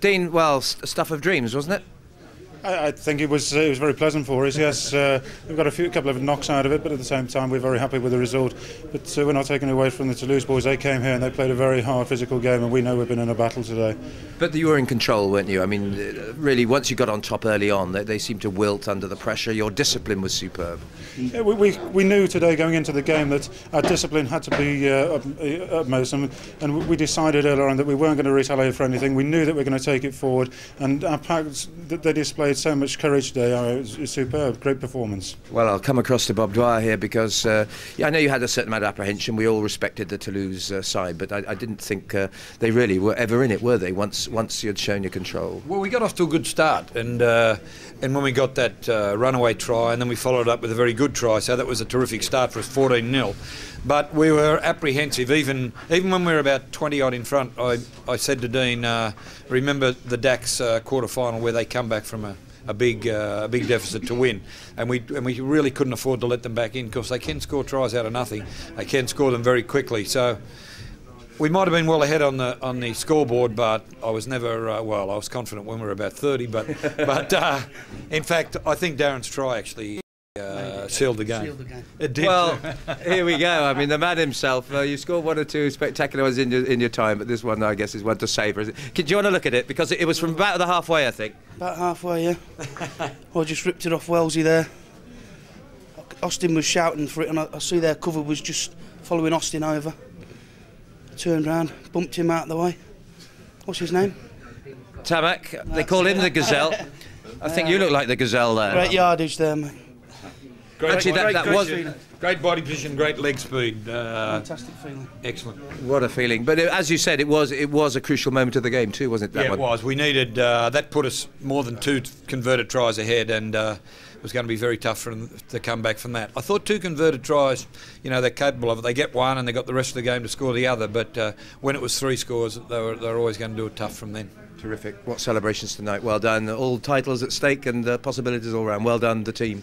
Dean, well, stuff of dreams, wasn't it? I, I think it was uh, it was very pleasant for us. Yes, uh, we've got a few couple of knocks out of it, but at the same time we're very happy with the result. But uh, we're not taking away from the Toulouse boys. They came here and they played a very hard physical game, and we know we've been in a battle today. But you were in control, weren't you? I mean, uh, really, once you got on top early on, they, they seemed to wilt under the pressure. Your discipline was superb. Yeah, we, we, we knew today going into the game that our discipline had to be uh, uh utmost, and, and we decided earlier on that we weren't going to retaliate for anything. We knew that we were going to take it forward, and our packs, they displayed so much courage today. Uh, it was, superb, great performance. Well, I'll come across to Bob Dwyer here because uh, yeah, I know you had a certain amount of apprehension. We all respected the Toulouse uh, side, but I, I didn't think uh, they really were ever in it, were they? Once once you had shown your control. Well, we got off to a good start, and uh, and when we got that uh, runaway try, and then we followed up with a very good try, so that was a terrific start for us, 14 0 but we were apprehensive even even when we were about 20 odd in front. I, I said to Dean, uh, remember the Dax uh, quarter final where they come back from a a big uh, a big deficit to win, and we and we really couldn't afford to let them back in because they can score tries out of nothing. They can score them very quickly. So we might have been well ahead on the on the scoreboard, but I was never uh, well. I was confident when we were about 30, but but uh, in fact, I think Darren's try actually. Uh, sealed the game. Sealed the game. It did. Well, here we go. I mean, the man himself. Uh, you scored one or two spectacular ones in your in your time, but this one, I guess, is one to savour. Do you want to look at it because it, it was from about the halfway, I think. About halfway, yeah. I just ripped it off Wellesley there. Austin was shouting for it, and I, I see their cover was just following Austin over. Turned round, bumped him out of the way. What's his name? Ntamack. They call him the gazelle. I think you look like the gazelle there. Great yardage there, mate. Great, Actually, that- that great was- speed, great body position, great leg speed. Uh, Fantastic feeling. excellent. What a feeling! But it, as you said, it was it was a crucial moment of the game too, wasn't it? That yeah, one? it was. We needed uh, that put us more than two converted tries ahead, and uh, it was going to be very tough for them to come back from that. I thought two converted tries, you know, they're capable of it. They get one, and they got the rest of the game to score the other. But uh, when it was three scores, they were they were always going to do it tough from then. Terrific! What celebrations tonight? Well done! All titles at stake and uh, possibilities all round. Well done, the team.